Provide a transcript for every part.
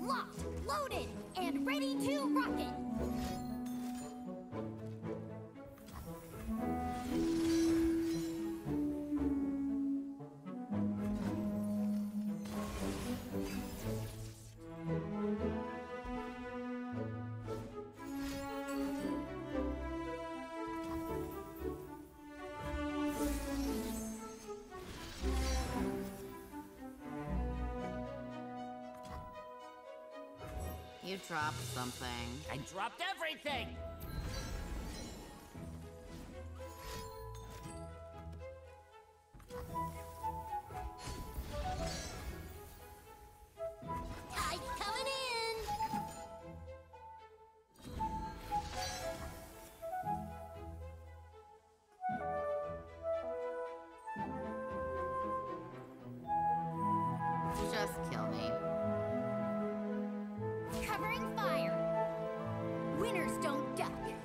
Locked, loaded, and ready to rocket! dropped something. I dropped everything! Winners don't duck.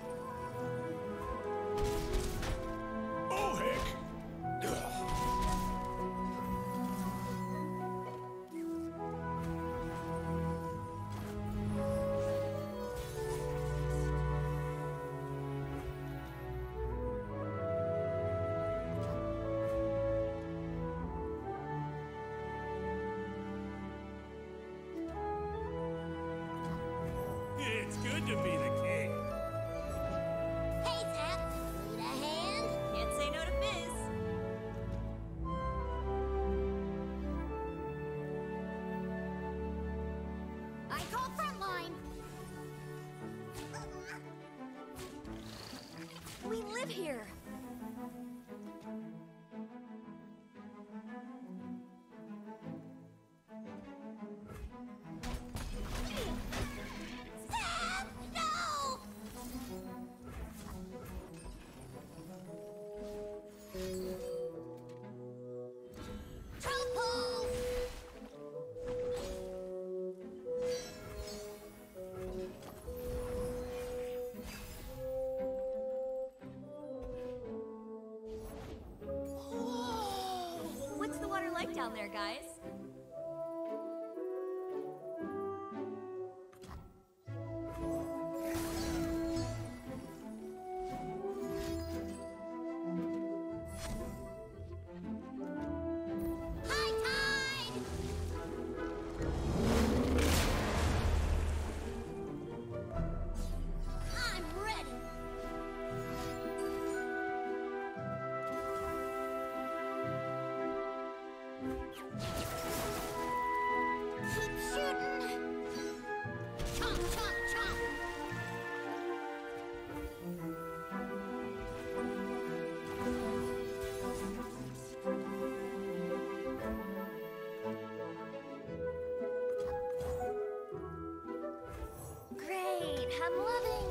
We live here. down there, guys. loving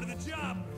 part of the job.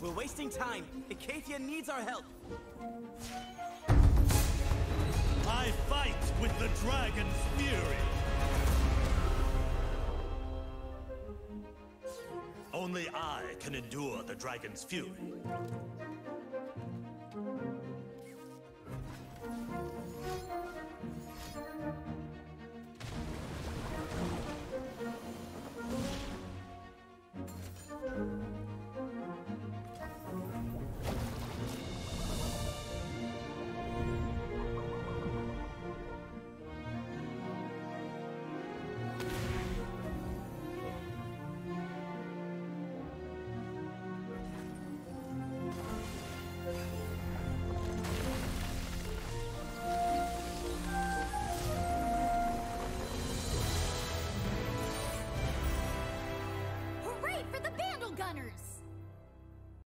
We're wasting time. Demacia needs our help. I fight with the dragon's fury. Only I can endure the dragon's fury. honors.